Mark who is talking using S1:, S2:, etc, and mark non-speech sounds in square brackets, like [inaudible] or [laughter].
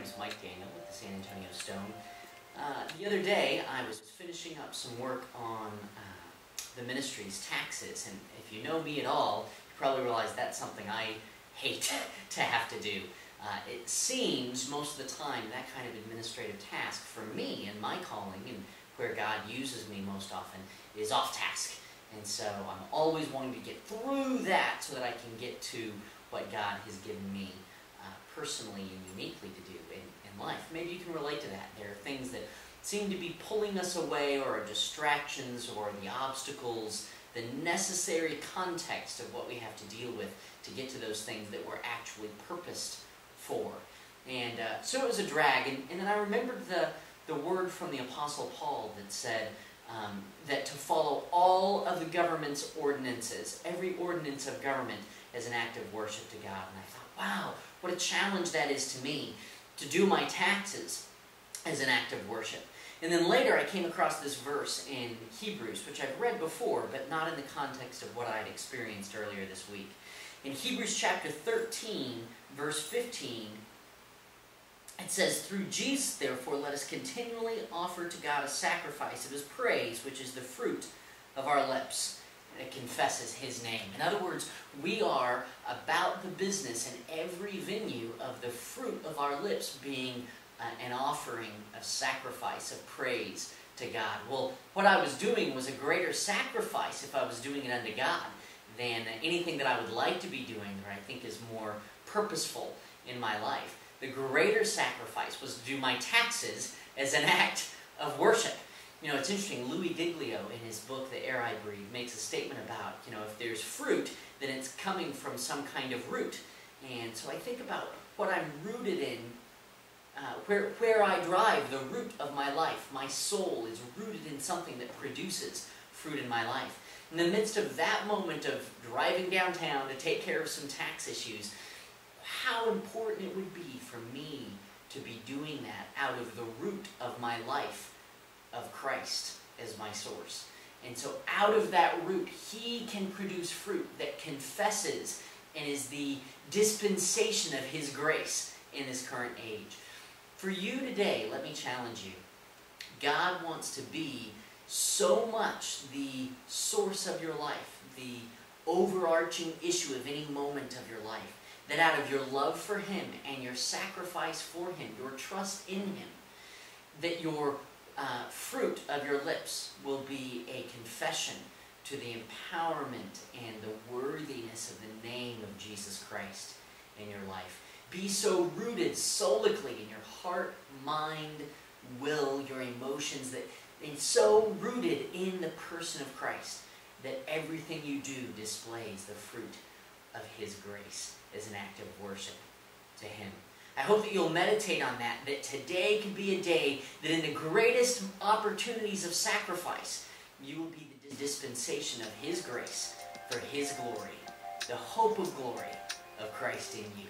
S1: name's Mike Daniel with the San Antonio Stone. Uh, the other day, I was finishing up some work on uh, the ministry's taxes, and if you know me at all, you probably realize that's something I hate [laughs] to have to do. Uh, it seems most of the time that kind of administrative task for me and my calling and where God uses me most often is off task. And so I'm always wanting to get through that so that I can get to what God has given me uh, personally and uniquely to do in, in life. Maybe you can relate to that. There are things that seem to be pulling us away or are distractions or the obstacles, the necessary context of what we have to deal with to get to those things that we're actually purposed for. And uh, so it was a drag. And, and then I remembered the, the word from the Apostle Paul that said um, that to follow all of the government's ordinances, every ordinance of government, as an act of worship to God. And I thought, wow, what a challenge that is to me to do my taxes as an act of worship. And then later I came across this verse in Hebrews, which I've read before, but not in the context of what I had experienced earlier this week. In Hebrews chapter 13, verse 15, it says, Through Jesus, therefore, let us continually offer to God a sacrifice of his praise, which is the fruit of our lips. Confesses his name. In other words, we are about the business in every venue of the fruit of our lips being uh, an offering of sacrifice, of praise to God. Well, what I was doing was a greater sacrifice if I was doing it unto God than anything that I would like to be doing that I think is more purposeful in my life. The greater sacrifice was to do my taxes as an act of worship. You know, it's interesting, Louis Giglio, in his book, The Air I Breathe, makes a statement about, you know, if there's fruit, then it's coming from some kind of root. And so I think about what I'm rooted in, uh, where, where I drive, the root of my life. My soul is rooted in something that produces fruit in my life. In the midst of that moment of driving downtown to take care of some tax issues, how important it would be for me to be doing that out of the root of my life of Christ as my source. And so out of that root, he can produce fruit that confesses and is the dispensation of his grace in this current age. For you today, let me challenge you. God wants to be so much the source of your life, the overarching issue of any moment of your life, that out of your love for him and your sacrifice for him, your trust in him, that your uh, fruit of your lips will be a confession to the empowerment and the worthiness of the name of Jesus Christ in your life. Be so rooted solically in your heart, mind, will, your emotions, that and so rooted in the person of Christ that everything you do displays the fruit of His grace as an act of worship to Him. I hope that you'll meditate on that, that today can be a day that in the greatest opportunities of sacrifice, you will be the dispensation of His grace for His glory, the hope of glory of Christ in you.